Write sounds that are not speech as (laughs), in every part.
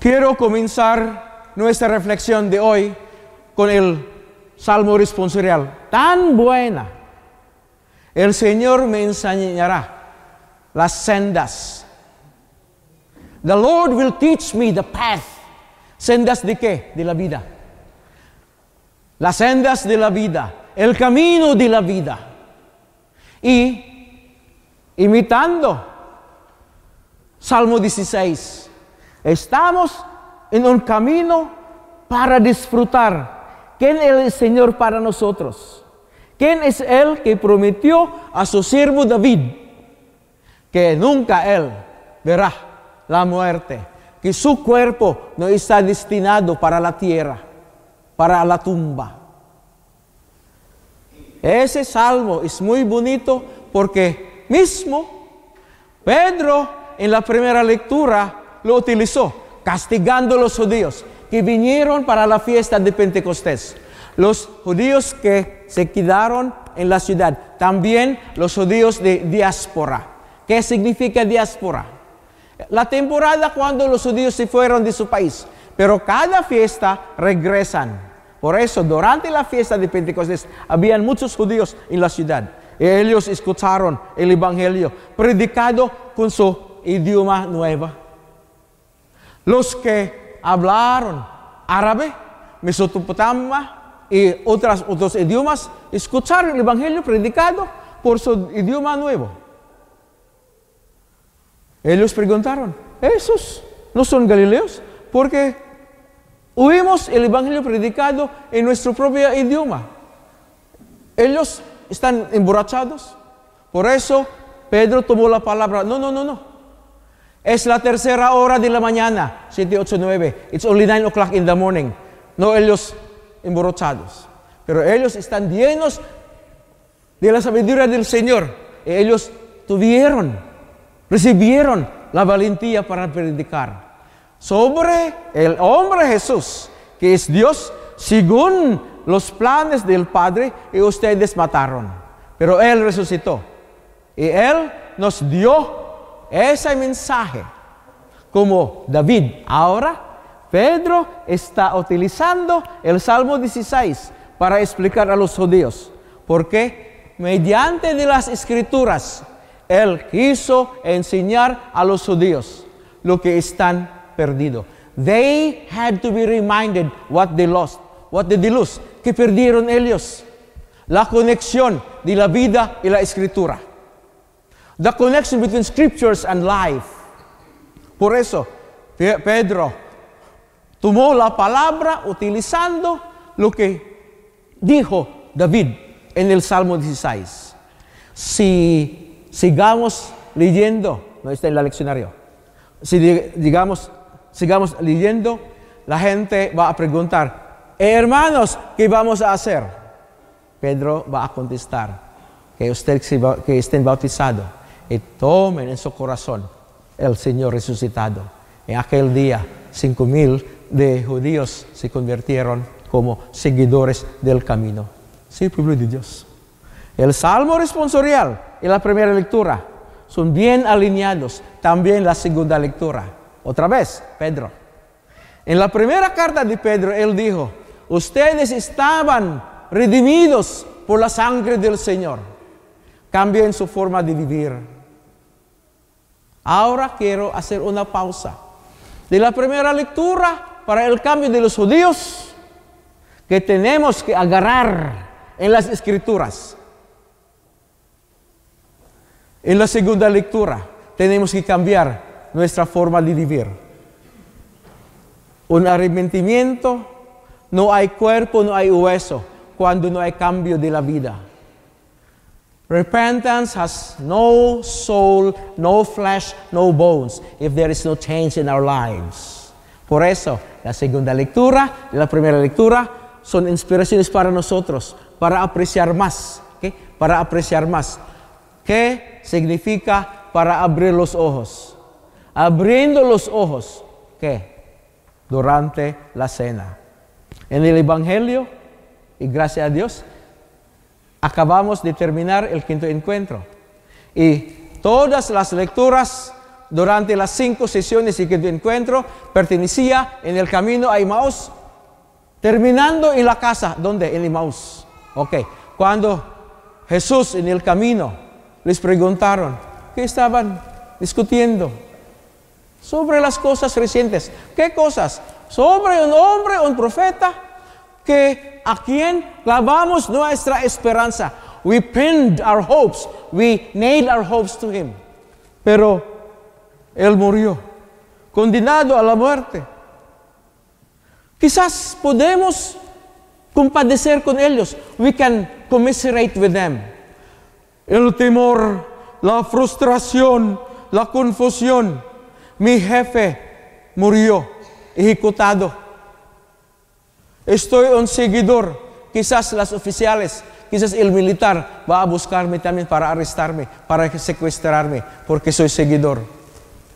Quiero comenzar nuestra reflexión de hoy con el Salmo responsorial. Tan buena. El Señor me enseñará las sendas. The Lord will teach me the path. Sendas de qué? De la vida. Las sendas de la vida. El camino de la vida. Y imitando Salmo 16 Estamos en un camino para disfrutar. ¿Quién es el Señor para nosotros? ¿Quién es Él que prometió a su siervo David que nunca Él verá la muerte? Que su cuerpo no está destinado para la tierra, para la tumba. Ese salmo es muy bonito porque mismo Pedro en la primera lectura lo utilizó, castigando a los judíos que vinieron para la fiesta de Pentecostés. Los judíos que se quedaron en la ciudad, también los judíos de diáspora. ¿Qué significa diáspora? La temporada cuando los judíos se fueron de su país, pero cada fiesta regresan. Por eso, durante la fiesta de Pentecostés, habían muchos judíos en la ciudad. Ellos escucharon el Evangelio predicado con su idioma nuevo. Los que hablaron árabe, mesopotamia y otras, otros idiomas, escucharon el Evangelio predicado por su idioma nuevo. Ellos preguntaron, ¿esos no son galileos? Porque oímos el Evangelio predicado en nuestro propio idioma. Ellos están emborrachados. Por eso Pedro tomó la palabra, no, no, no, no. Es la tercera hora de la mañana, 7, 8, 9. It's only 9 o'clock in the morning. No ellos emborrachados. Pero ellos están llenos de la sabiduría del Señor. Ellos tuvieron, recibieron la valentía para predicar sobre el hombre Jesús, que es Dios según los planes del Padre y ustedes mataron. Pero Él resucitó. Y Él nos dio ese mensaje como David. Ahora Pedro está utilizando el Salmo 16 para explicar a los judíos, porque mediante de las escrituras él quiso enseñar a los judíos lo que están perdidos. They had to be reminded what they lost. What they lose? Que perdieron ellos. La conexión de la vida y la escritura the connection between scriptures and life. Por eso, Pedro tomó la palabra utilizando lo que dijo David en el Salmo 16. Si sigamos leyendo, no está en la leccionario, si digamos, sigamos leyendo, la gente va a preguntar, hermanos, ¿qué vamos a hacer? Pedro va a contestar, que usted que estén bautizados y tomen en su corazón el Señor resucitado. En aquel día, cinco mil de judíos se convirtieron como seguidores del camino. Sí, pueblo de Dios. El salmo responsorial y la primera lectura son bien alineados. También la segunda lectura. Otra vez, Pedro. En la primera carta de Pedro, él dijo, ustedes estaban redimidos por la sangre del Señor. Cambien su forma de vivir Ahora quiero hacer una pausa. De la primera lectura para el cambio de los judíos que tenemos que agarrar en las escrituras. En la segunda lectura tenemos que cambiar nuestra forma de vivir. Un arrepentimiento, no hay cuerpo, no hay hueso, cuando no hay cambio de la vida. Repentance has no soul, no flesh, no bones, if there is no change in our lives. Por eso, la segunda lectura y la primera lectura son inspiraciones para nosotros, para apreciar más, ¿okay? para apreciar más. ¿Qué significa para abrir los ojos? Abriendo los ojos, ¿qué? Durante la cena. En el Evangelio, y gracias a Dios, acabamos de terminar el quinto encuentro. Y todas las lecturas durante las cinco sesiones y que tu encuentro pertenecía en el camino a Emmaus, terminando en la casa, ¿dónde? En Emmaus. Ok, cuando Jesús en el camino les preguntaron, ¿qué estaban discutiendo? Sobre las cosas recientes. ¿Qué cosas? Sobre un hombre, un profeta, que a quien clavamos nuestra esperanza. We pinned our hopes, we nailed our hopes to him. Pero él murió, condenado a la muerte. Quizás podemos compadecer con ellos. We can commiserate with them. El temor, la frustración, la confusión. Mi jefe murió, ejecutado. Estoy un seguidor. Quizás las oficiales, quizás el militar va a buscarme también para arrestarme, para secuestrarme, porque soy seguidor.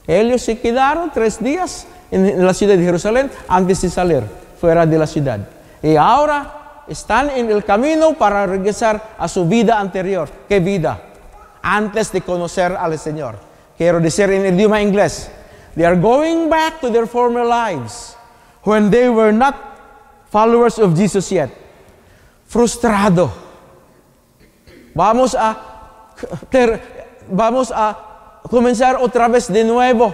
Ellos se quedaron tres días en la ciudad de Jerusalén antes de salir fuera de la ciudad. Y ahora están en el camino para regresar a su vida anterior. ¿Qué vida? Antes de conocer al Señor. Quiero decir en idioma inglés. They are going back to their former lives when they were not followers of Jesus yet. Frustrado. Vamos a, ter, vamos a comenzar otra vez de nuevo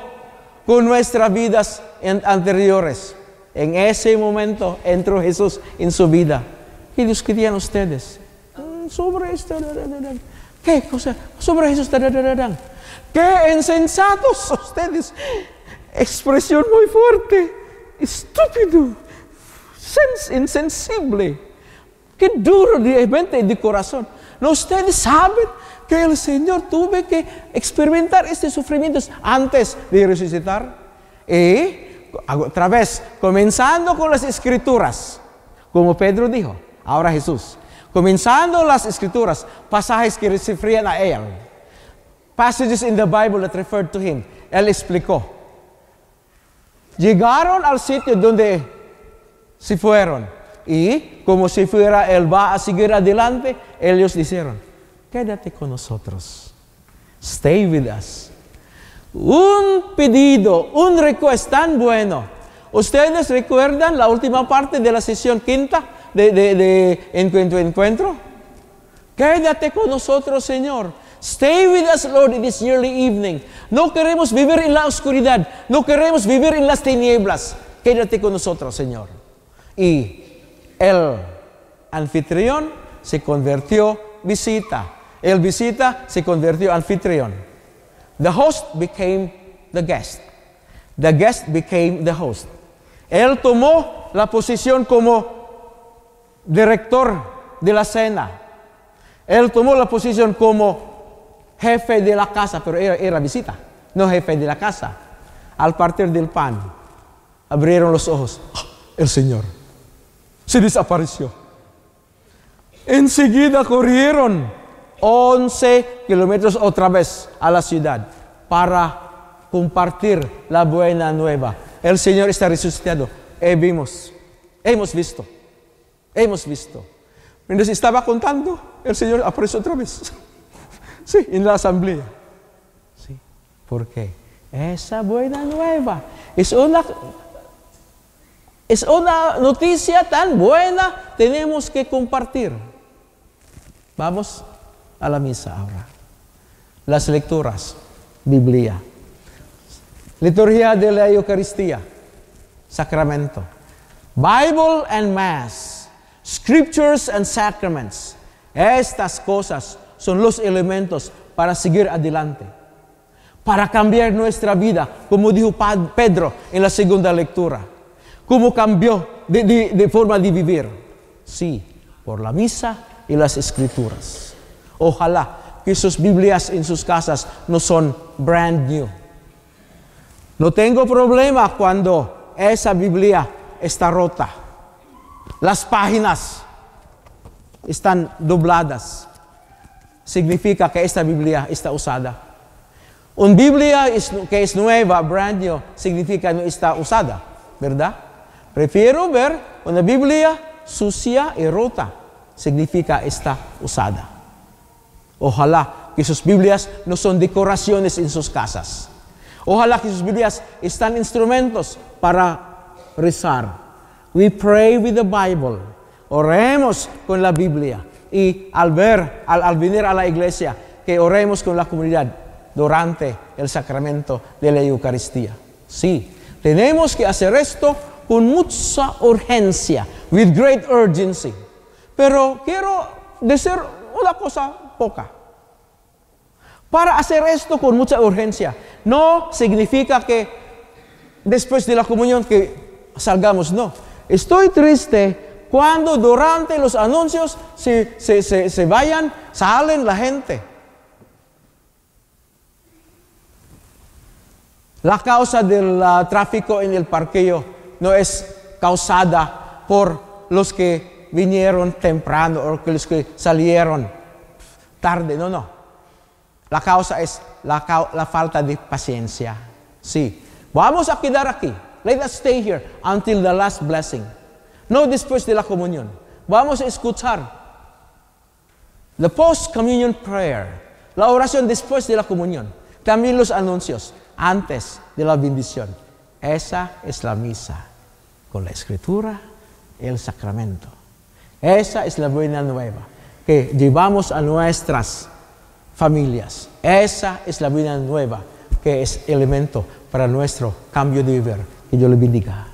con nuestras vidas anteriores. En ese momento entró Jesús en su vida. ¿Qué Dios querían ustedes? Mm, sobre esto. ¿Qué cosa? Sobre Jesús. ¡Qué insensatos ustedes! Expresión muy fuerte. Estúpido. Sens insensible. Qué duro de y de corazón. No, ustedes saben que el Señor tuvo que experimentar estos sufrimientos antes de resucitar. Y otra vez, comenzando con las escrituras, como Pedro dijo, ahora Jesús, comenzando las escrituras, pasajes que referían a él, passages in the Bible that referred to him, él explicó. Llegaron al sitio donde se fueron y como si fuera él va a seguir adelante, ellos dijeron, quédate con nosotros. Stay with us. Un pedido, un request tan bueno. ¿Ustedes recuerdan la última parte de la sesión quinta de, de, de encuentro, encuentro? Quédate con nosotros, Señor. Stay with us, Lord, in this early evening. No queremos vivir en la oscuridad. No queremos vivir en las tinieblas. Quédate con nosotros, Señor. Y el anfitrión se convirtió visita. El visita se convirtió anfitrión. The host became the guest. The guest became the host. Él tomó la posición como director de la cena. Él tomó la posición como jefe de la casa, pero era, era visita, no jefe de la casa. Al partir del pan, abrieron los ojos. ¡Ah! el Señor se desapareció. Enseguida corrieron 11 kilómetros otra vez a la ciudad para compartir la buena nueva. El Señor está resucitado. Y vimos, hemos visto, hemos visto. Mientras estaba contando, el Señor apareció otra vez. (laughs) Sí, en la asamblea. Sí, ¿por qué? Esa buena nueva es una, es una noticia tan buena, tenemos que compartir. Vamos a la misa ahora. Las lecturas, Biblia. Liturgia de la Eucaristía, sacramento. Bible and Mass, Scriptures and Sacraments. Estas cosas son los elementos para seguir adelante, para cambiar nuestra vida, como dijo Pedro en la segunda lectura. ¿Cómo cambió de, forma de vivir? Sí, por la misa y las escrituras. Ojalá que sus Biblias en sus casas no son brand new. No tengo problema cuando esa Biblia está rota. Las páginas están dobladas. Significa que esta Biblia está usada. Una Biblia que es nueva, brand new, significa que no está usada, ¿verdad? Prefiero ver una Biblia sucia y rota. Significa está usada. Ojalá que sus Biblias no son decoraciones en sus casas. Ojalá que sus Biblias están instrumentos para rezar. We pray with the Bible. Oremos con la Biblia. Y al ver, al, al venir a la iglesia, que oremos con la comunidad durante el sacramento de la Eucaristía. Sí, tenemos que hacer esto con mucha urgencia, with great urgency. Pero quiero decir una cosa poca. Para hacer esto con mucha urgencia, no significa que después de la comunión que salgamos, no. Estoy triste cuando durante los anuncios se, se, se, se vayan, salen la gente. La causa del uh, tráfico en el parqueo no es causada por los que vinieron temprano o los que salieron tarde, no, no. La causa es la, la falta de paciencia. Sí, vamos a quedar aquí. Let us stay here until the last blessing. No después de la comunión. Vamos a escuchar the post-communion prayer, la oración después de la comunión. También los anuncios antes de la bendición. Esa es la misa, con la escritura y el sacramento. Esa es la buena nueva que llevamos a nuestras familias. Esa es la buena nueva que es elemento para nuestro cambio de vivir. Que Dios le bendiga.